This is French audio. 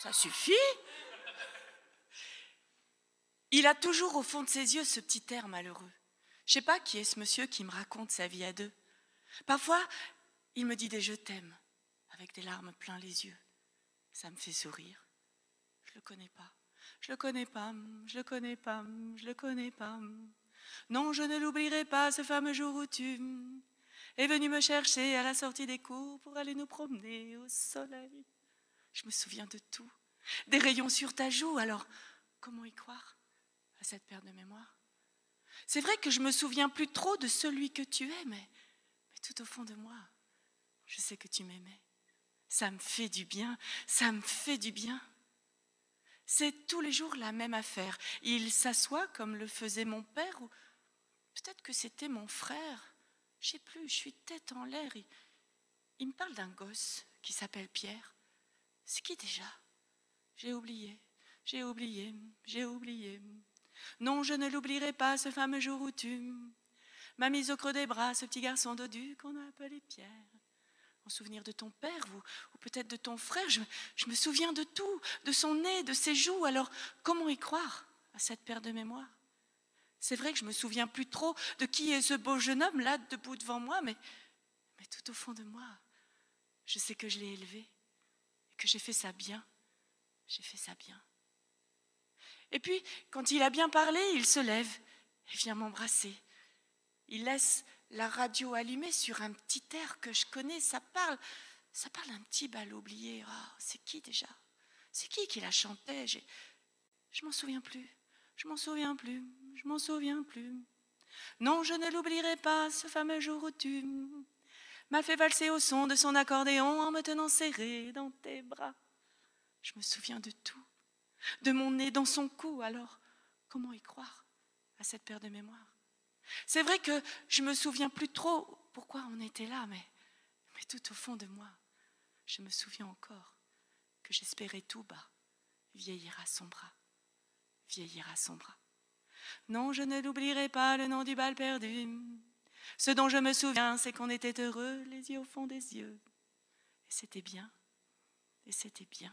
Ça suffit. Il a toujours au fond de ses yeux ce petit air malheureux. Je sais pas qui est ce monsieur qui me raconte sa vie à deux. Parfois, il me dit des je t'aime avec des larmes plein les yeux. Ça me fait sourire. Je le connais pas. Je le connais pas, je le connais pas, je le connais pas. Non, je ne l'oublierai pas ce fameux jour où tu es venu me chercher à la sortie des cours pour aller nous promener au soleil. Je me souviens de tout. Des rayons sur ta joue, alors comment y croire à cette paire de mémoire C'est vrai que je me souviens plus trop de celui que tu es, mais, tout au fond de moi, je sais que tu m'aimais. Ça me fait du bien, ça me fait du bien. C'est tous les jours la même affaire. Il s'assoit comme le faisait mon père, ou peut-être que c'était mon frère. Je sais plus, je suis tête en l'air. Il me parle d'un gosse qui s'appelle Pierre. C'est qui déjà J'ai oublié, j'ai oublié, j'ai oublié. Non, je ne l'oublierai pas, ce fameux jour où tu m'as mis au creux des bras, ce petit garçon dodu qu'on a appelé Pierre. En souvenir de ton père ou, peut-être de ton frère, je, me souviens de tout, de son nez, de ses joues. Alors, comment y croire à cette paire de mémoire C'est vrai que je me souviens plus trop de qui est ce beau jeune homme là debout devant moi, mais, mais tout au fond de moi, je sais que je l'ai élevé que j'ai fait ça bien. J'ai fait ça bien. Et puis, quand il a bien parlé, il se lève et vient m'embrasser. Il laisse la radio allumée sur un petit air que je connais. Ça parle, ça parle d'un petit bal oublié. Oh, c'est qui déjà? C'est qui qui la chantait Je m'en souviens plus. Je m'en souviens plus. Je m'en souviens plus. Non, je ne l'oublierai pas, ce fameux jour où tu m'a fait valser au son de son accordéon en me tenant serré dans tes bras. Je me souviens de tout, de mon nez dans son cou, alors comment y croire à cette paire de mémoires? C'est vrai que je me souviens plus trop pourquoi on était là, mais, mais tout au fond de moi, je me souviens encore que j'espérais tout bas vieillir à son bras, vieillir à son bras. Non, je ne l'oublierai pas, le nom du bal perdu, ce dont je me souviens, c'est qu'on était heureux, les yeux au fond des yeux. Et c'était bien. Et c'était bien.